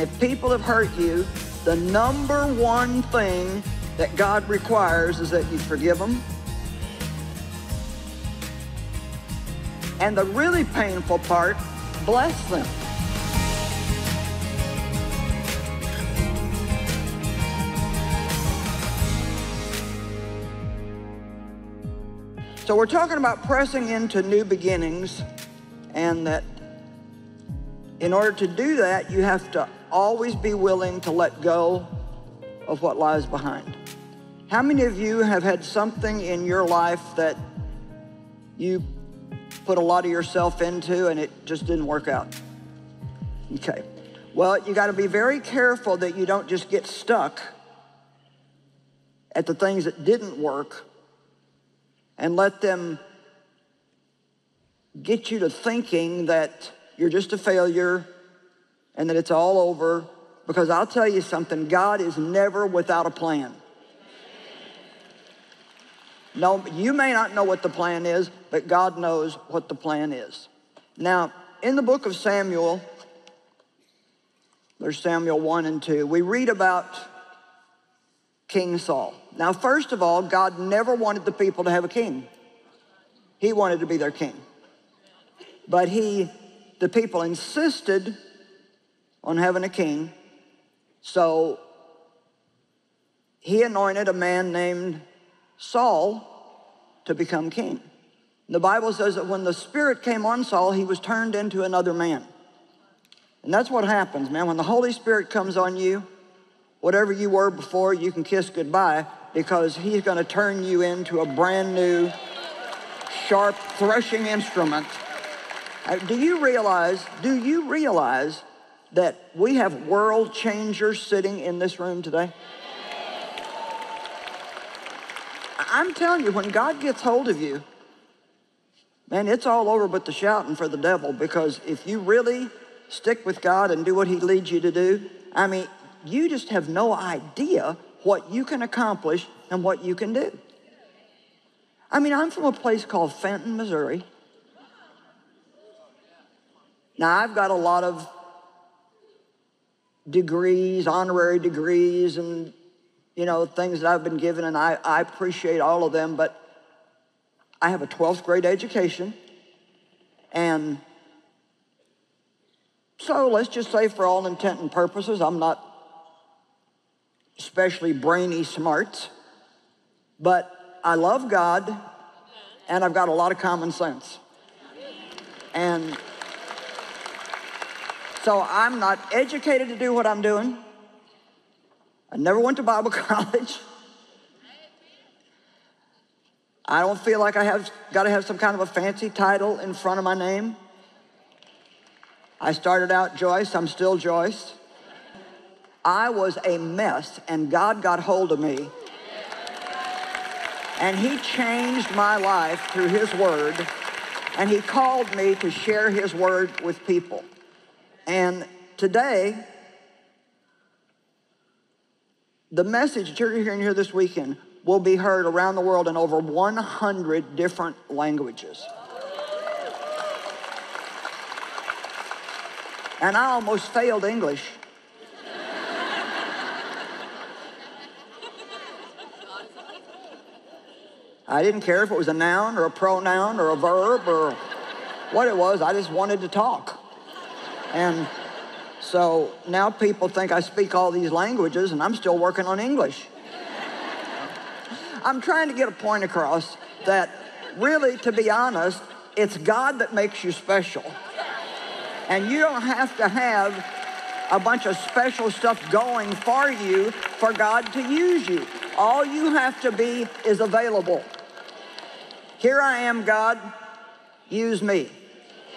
If people have hurt you, the number one thing that God requires is that you forgive them. And the really painful part, bless them. So we're talking about pressing into new beginnings and that in order to do that, you have to always be willing to let go of what lies behind. How many of you have had something in your life that you put a lot of yourself into and it just didn't work out? Okay. Well, you got to be very careful that you don't just get stuck at the things that didn't work and let them get you to thinking that you're just a failure and that it's all over. Because I'll tell you something, God is never without a plan. No, you may not know what the plan is, but God knows what the plan is. Now, in the book of Samuel, there's Samuel 1 and 2, we read about King Saul. Now, first of all, God never wanted the people to have a king. He wanted to be their king. But he, the people insisted on having a king. So he anointed a man named Saul to become king. The Bible says that when the Spirit came on Saul, he was turned into another man. And that's what happens, man. When the Holy Spirit comes on you, whatever you were before, you can kiss goodbye because he's going to turn you into a brand new, sharp, threshing instrument. Uh, do you realize, do you realize that we have world changers sitting in this room today? I'm telling you, when God gets hold of you, man, it's all over but the shouting for the devil because if you really stick with God and do what he leads you to do, I mean, you just have no idea what you can accomplish and what you can do. I mean, I'm from a place called Fenton, Missouri. Now, I've got a lot of degrees, honorary degrees, and, you know, things that I've been given, and I, I appreciate all of them, but I have a 12th grade education, and so let's just say, for all intent and purposes, I'm not especially brainy smarts, but I love God and I've got a lot of common sense. And so I'm not educated to do what I'm doing. I never went to Bible college. I don't feel like I have got to have some kind of a fancy title in front of my name. I started out Joyce, I'm still Joyce. I was a mess, and God got hold of me. And He changed my life through His Word, and He called me to share His Word with people. And today, the message that you're hearing here this weekend will be heard around the world in over 100 different languages. And I almost failed English. I didn't care if it was a noun or a pronoun or a verb or what it was. I just wanted to talk. And so now people think I speak all these languages and I'm still working on English. I'm trying to get a point across that really, to be honest, it's God that makes you special. And you don't have to have a bunch of special stuff going for you for God to use you. All you have to be is available. Here I am, God, use me,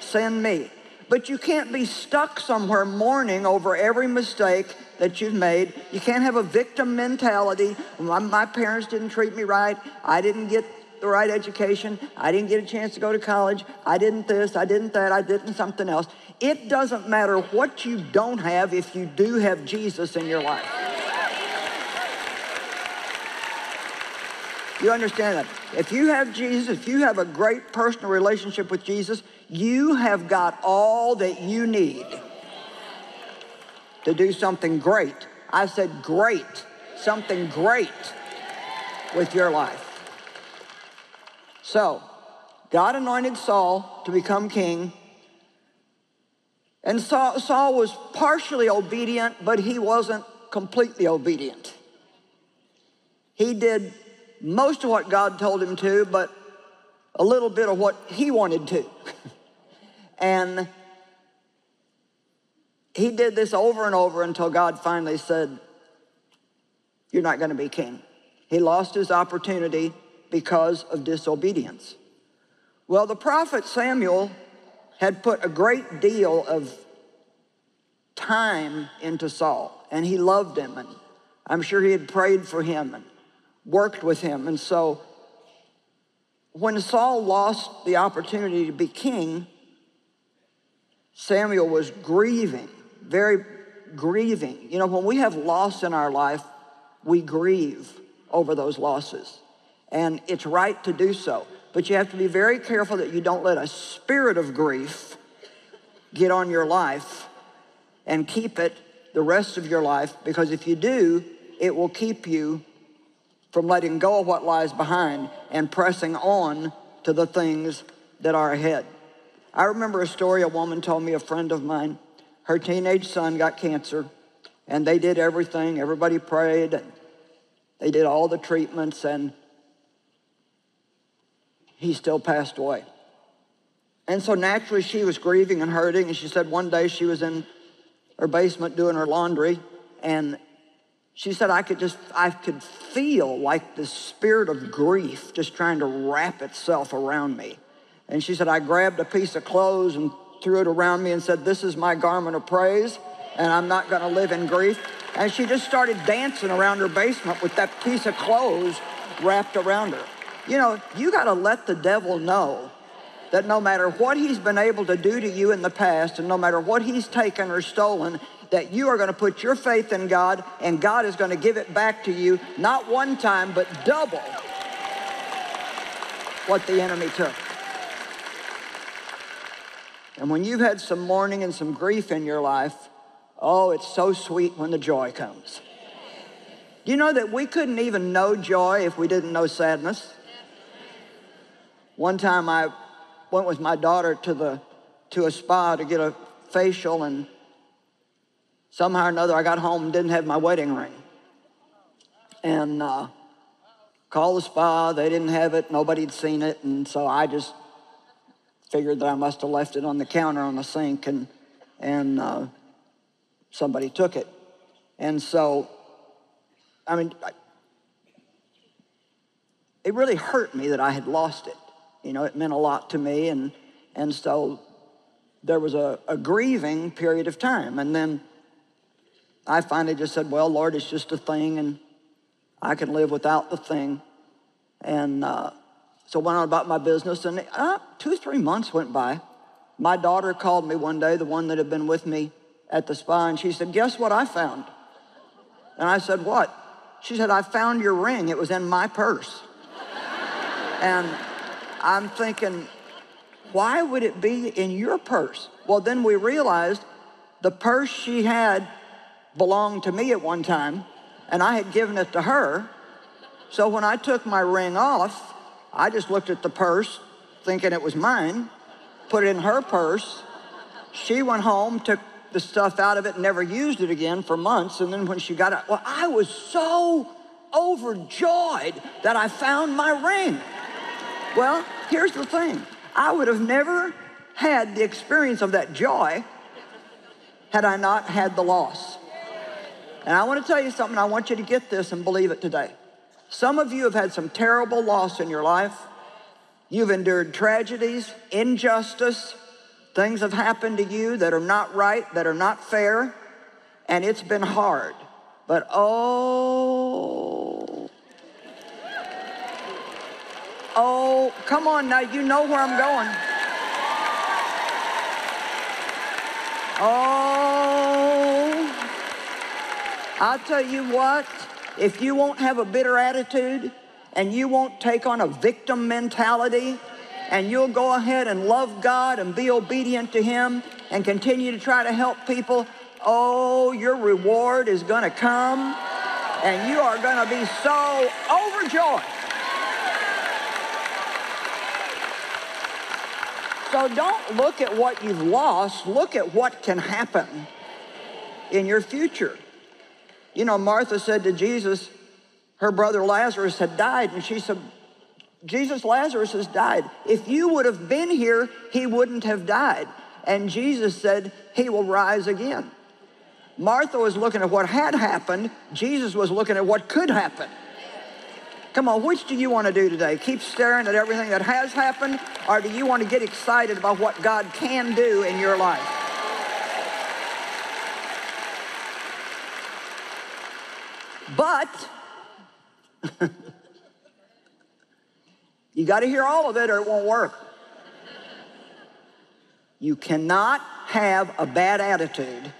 send me. But you can't be stuck somewhere mourning over every mistake that you've made. You can't have a victim mentality. My, my, parents didn't treat me right. I didn't get the right education. I didn't get a chance to go to college. I didn't this, I didn't that, I didn't something else. It doesn't matter what you don't have if you do have Jesus in your life. You understand that? If you have Jesus, if you have a great personal relationship with Jesus, you have got all that you need. to do something great. I said great, something great with your life. So, God anointed Saul to become king. And Saul, Saul, was partially obedient, but he wasn't completely obedient. He did most of what God told him to, but a little bit of what he wanted to. and he did this over and over until God finally said, You're not going to be king. He lost his opportunity because of disobedience. Well, the prophet Samuel had put a great deal of time into Saul, and he loved him, and I'm sure he had prayed for him and worked with him. And so when Saul lost the opportunity to be king, Samuel was grieving, very grieving. You know, when we have loss in our life, we grieve over those losses. And it's right to do so. But you have to be very careful that you don't let a spirit of grief get on your life and keep it the rest of your life because if you do, it will keep you from letting go of what lies behind and pressing on to the things that are ahead. I remember a story a woman told me, a friend of mine. Her teenage son got cancer, and they did everything. Everybody prayed, they did all the treatments, and he still passed away. And so naturally, she was grieving and hurting. And she said one day she was in her basement doing her laundry, and she said, I could just, I could feel like the spirit of grief just trying to wrap itself around me. And she said, I grabbed a piece of clothes and threw it around me and said, This is my garment of praise, and I'm not going to live in grief. And she just started dancing around her basement with that piece of clothes wrapped around her. You know, you got to let the devil know that no matter what he's been able to do to you in the past and no matter what he's taken or stolen, that you are going to put your faith in God and God is going to give it back to you, not one time, but double what the enemy took. And when you've had some mourning and some grief in your life, oh, it's so sweet when the joy comes. Do you know that we couldn't even know joy if we didn't know sadness? One time I went with my daughter to the to a spa to get a facial and somehow or another I got home and didn't have my wedding ring. And uh, called the spa, they didn't have it, nobody had seen it, and so I just figured that I must have left it on the counter on the sink and and uh, somebody took it. And so, I mean, I, it really hurt me that I had lost it. You know, it meant a lot to me. And, and so there was a, a grieving period of time. And then I finally just said, well, Lord, it's just a thing and I can live without the thing. And uh, so I went on about my business. And uh, two three months went by. My daughter called me one day, the one that had been with me at the spa, and she said, Guess what I found? And I said, What? She said, I found your ring. It was in my purse. and I'm thinking, why would it be in your purse? Well, then we realized the purse she had belonged to me at one time, and I had given it to her. So when I took my ring off, I just looked at the purse, thinking it was mine, put it in her purse. She went home, took the stuff out of it, never used it again for months. And then when she got it, well, I was so overjoyed that I found my ring. Well, here's the thing I would have never had the experience of that joy had I not had the loss. And I want to tell you something, I want you to get this and believe it today. Some of you have had some terrible loss in your life. You've endured tragedies, injustice, things have happened to you that are not right, that are not fair, and it's been hard. But oh, Oh, come on now, you know where I'm going. Oh, I'll tell you what, if you won't have a bitter attitude and you won't take on a victim mentality and you'll go ahead and love God and be obedient to Him and continue to try to help people, oh, your reward is going to come and you are going to be so overjoyed. So don't look at what you've lost, look at what can happen in your future. You know, Martha said to Jesus, her brother Lazarus had died, and she said, Jesus, Lazarus has died. If you would have been here, he wouldn't have died. And Jesus said, He will rise again. Martha was looking at what had happened, Jesus was looking at what could happen. Come on, which do you want to do today? Keep staring at everything that has happened, or do you want to get excited about what God can do in your life? But you got to hear all of it or it won't work. You cannot have a bad attitude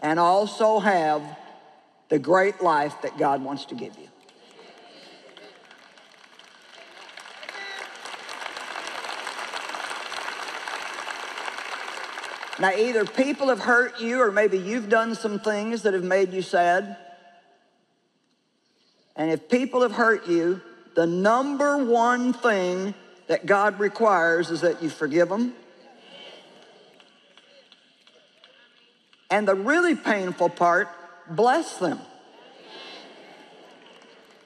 and also have the great life that God wants to give you. Now, either people have hurt you or maybe you've done some things that have made you sad. And if people have hurt you, the number one thing that God requires is that you forgive them. And the really painful part, bless them.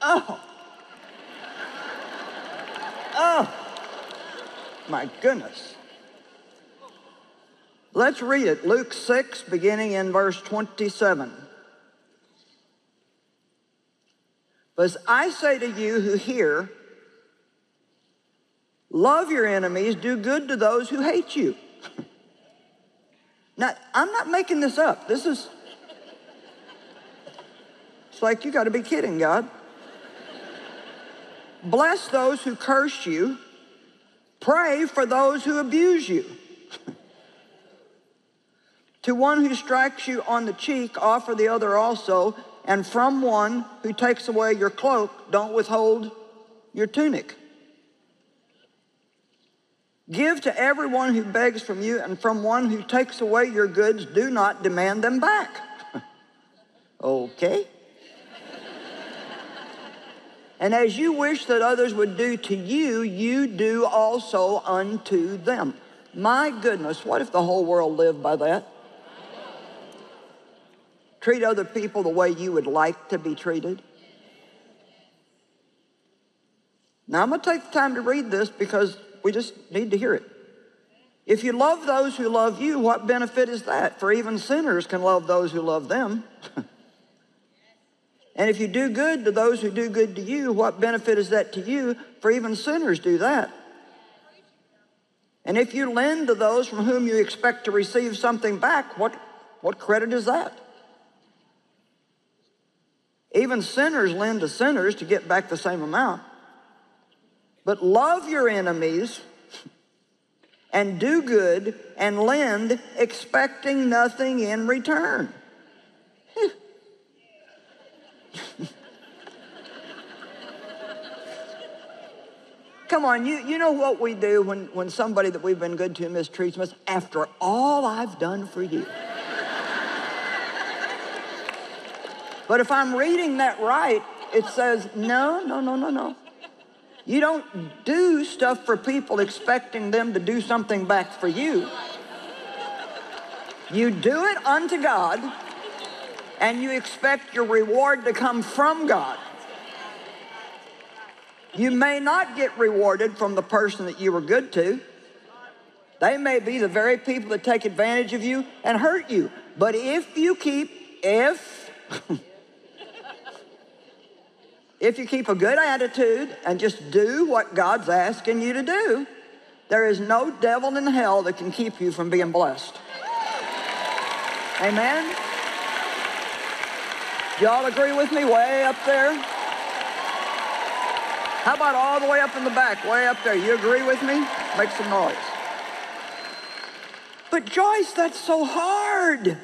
Oh. Oh. My goodness. Let's read it. Luke 6, beginning in verse 27. But I say to you who hear, love your enemies, do good to those who hate you. now, I'm not making this up. This is, it's like you got to be kidding, God. Bless those who curse you, pray for those who abuse you. To one who strikes you on the cheek, offer the other also. And from one who takes away your cloak, don't withhold your tunic. Give to everyone who begs from you, and from one who takes away your goods, do not demand them back. okay. and as you wish that others would do to you, you do also unto them. My goodness, what if the whole world lived by that? Treat other people the way you would like to be treated. Now, I'm going to take the time to read this because we just need to hear it. If you love those who love you, what benefit is that? For even sinners can love those who love them. and if you do good to those who do good to you, what benefit is that to you? For even sinners do that. And if you lend to those from whom you expect to receive something back, what, what credit is that? Even sinners lend to sinners to get back the same amount. But love your enemies and do good and lend expecting nothing in return. Come on, you, you know what we do when, when somebody that we've been good to mistreats us? After all I've done for you. But if I'm reading that right, it says, no, no, no, no, no. You don't do stuff for people expecting them to do something back for you. You do it unto God, and you expect your reward to come from God. You may not get rewarded from the person that you were good to. They may be the very people that take advantage of you and hurt you. But if you keep, if, if you keep a good attitude and just do what God's asking you to do, there is no devil in hell that can keep you from being blessed. Amen? Y'all agree with me way up there? How about all the way up in the back, way up there? You agree with me? Make some noise. But Joyce, that's so hard.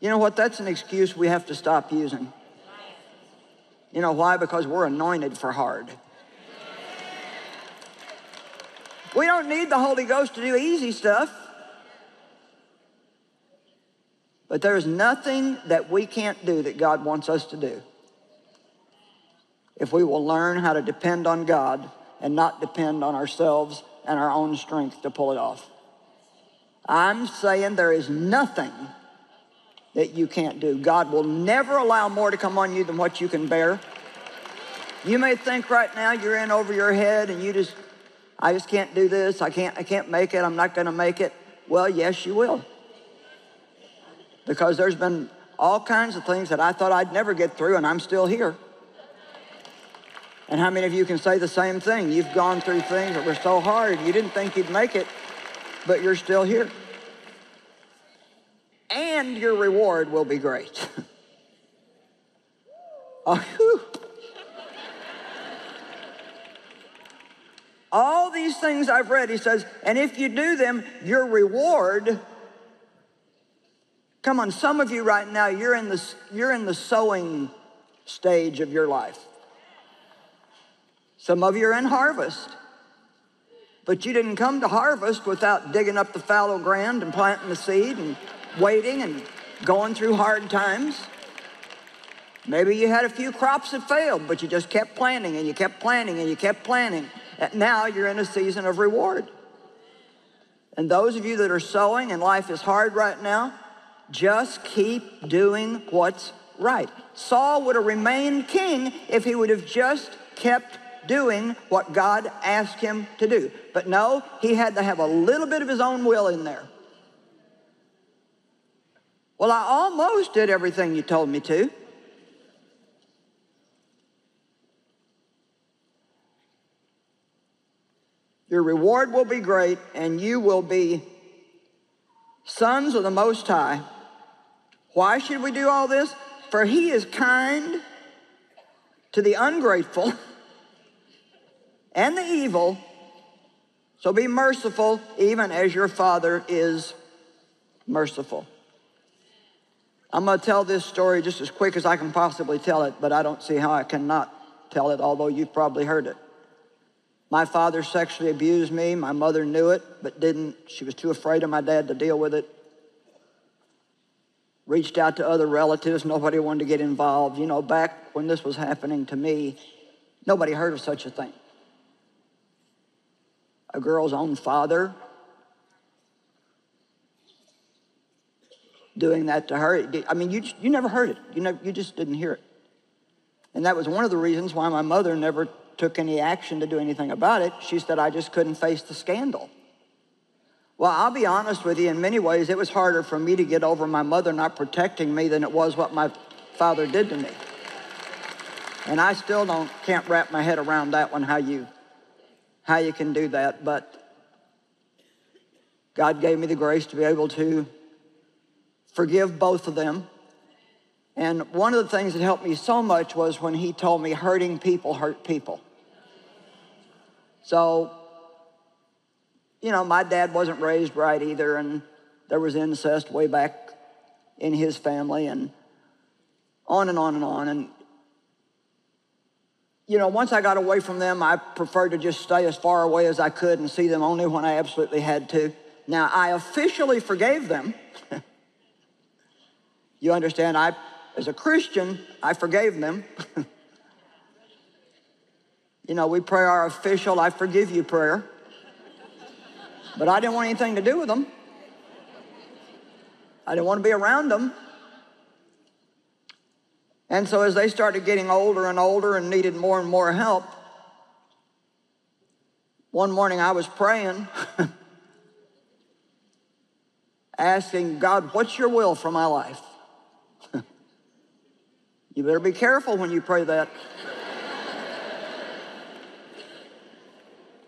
You know what? That's an excuse we have to stop using. You know why? Because we're anointed for hard. We don't need the Holy Ghost to do easy stuff. But there's nothing that we can't do that God wants us to do if we will learn how to depend on God and not depend on ourselves and our own strength to pull it off. I'm saying there is nothing that you can't do. God will never allow more to come on you than what you can bear. You may think right now you're in over your head and you just, I just can't do this. I can't, I can't make it. I'm not going to make it. Well, yes, you will. Because there's been all kinds of things that I thought I'd never get through and I'm still here. And how many of you can say the same thing? You've gone through things that were so hard, you didn't think you'd make it, but you're still here. And your reward will be great. oh. All these things I've read, he says, and if you do them, your reward. Come on, some of you right now, you're in the, you're in the sowing stage of your life. Some of you are in harvest. But you didn't come to harvest without digging up the fallow ground and planting the seed and waiting and going through hard times. Maybe you had a few crops that failed, but you just kept planting and you kept planting and you kept planting. And now you're in a season of reward. And those of you that are sowing and life is hard right now, just keep doing what's right. Saul would have remained king if he would have just kept doing what God asked him to do. But no, he had to have a little bit of his own will in there. Well, I almost did everything you told me to. Your reward will be great, and you will be sons of the Most High. Why should we do all this? For he is kind to the ungrateful and the evil. So be merciful, even as your Father is merciful. I'm going to tell this story just as quick as I can possibly tell it, but I don't see how I cannot tell it, although you've probably heard it. My father sexually abused me. My mother knew it, but didn't. She was too afraid of my dad to deal with it. Reached out to other relatives. Nobody wanted to get involved. You know, back when this was happening to me, nobody heard of such a thing a girl's own father doing that to her. I mean, you, you never heard it. You, never, you just didn't hear it. And that was one of the reasons why my mother never took any action to do anything about it. She said, I just couldn't face the scandal. Well, I'll be honest with you, in many ways, it was harder for me to get over my mother not protecting me than it was what my father did to me. And I still don't, can't wrap my head around that one, how you how you can do that, but God gave me the grace to be able to forgive both of them. And one of the things that helped me so much was when he told me hurting people hurt people. So, you know, my dad wasn't raised right either, and there was incest way back in his family, and on and on and on. And you know, once I got away from them, I preferred to just stay as far away as I could and see them only when I absolutely had to. Now, I officially forgave them. you understand? I, as a Christian, I forgave them. you know, we pray our official, I forgive you prayer. But I didn't want anything to do with them. I didn't want to be around them. And so as they started getting older and older and needed more and more help, one morning I was praying, asking God, what's your will for my life? You better be careful when you pray that.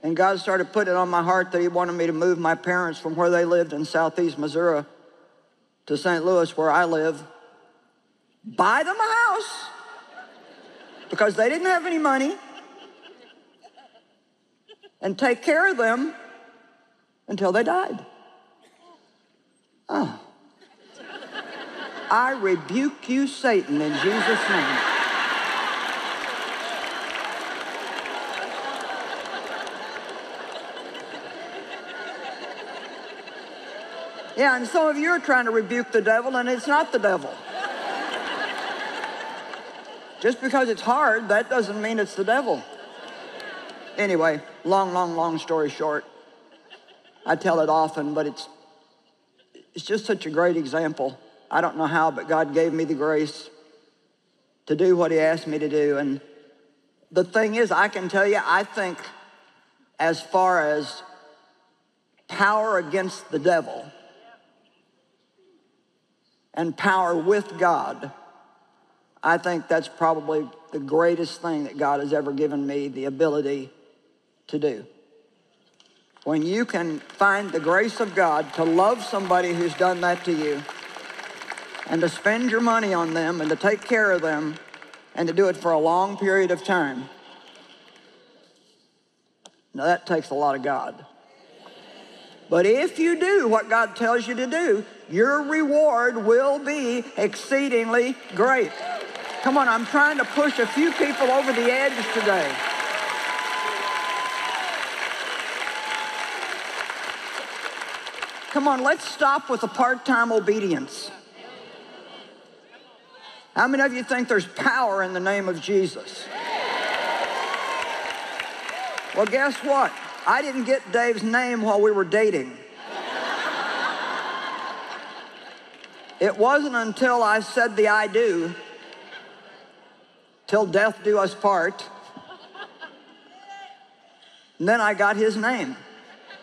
and God started putting it on my heart that He wanted me to move my parents from where they lived in southeast Missouri to St. Louis, where I live buy them a house because they didn't have any money and take care of them until they died. Oh. I rebuke you, Satan, in Jesus' name. Yeah, and some of you are trying to rebuke the devil, and it's not the devil. Just because it's hard, that doesn't mean it's the devil. Anyway, long, long, long story short. I tell it often, but it's it's just such a great example. I don't know how, but God gave me the grace to do what He asked me to do. And the thing is, I can tell you, I think as far as power against the devil and power with God, I think that's probably the greatest thing that God has ever given me the ability to do. When you can find the grace of God to love somebody who's done that to you and to spend your money on them and to take care of them and to do it for a long period of time. Now that takes a lot of God. But if you do what God tells you to do, your reward will be exceedingly great. Come on, I'm trying to push a few people over the edge today. Come on, let's stop with the part-time obedience. How many of you think there's power in the name of Jesus? Well, guess what? I didn't get Dave's name while we were dating. It wasn't until I said the I do, till death do us part, and then I got his name.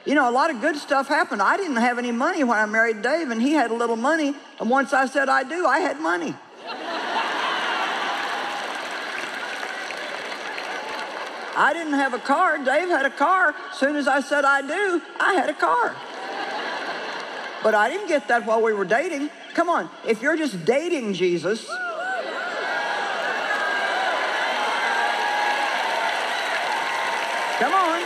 You know, a lot of good stuff happened. I didn't have any money when I married Dave, and he had a little money, and once I said I do, I had money. I didn't have a car. Dave had a car. As soon as I said I do, I had a car. But I didn't get that while we were dating. Come on, if you're just dating Jesus, come on.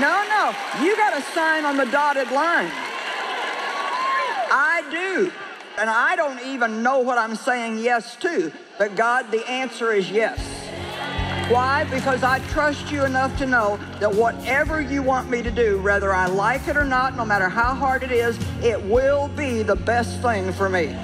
No, no, you got to sign on the dotted line. I do. And I don't even know what I'm saying yes to. But God, the answer is yes. Why? Because I trust you enough to know that whatever you want me to do, whether I like it or not, no matter how hard it is, it will be the best thing for me.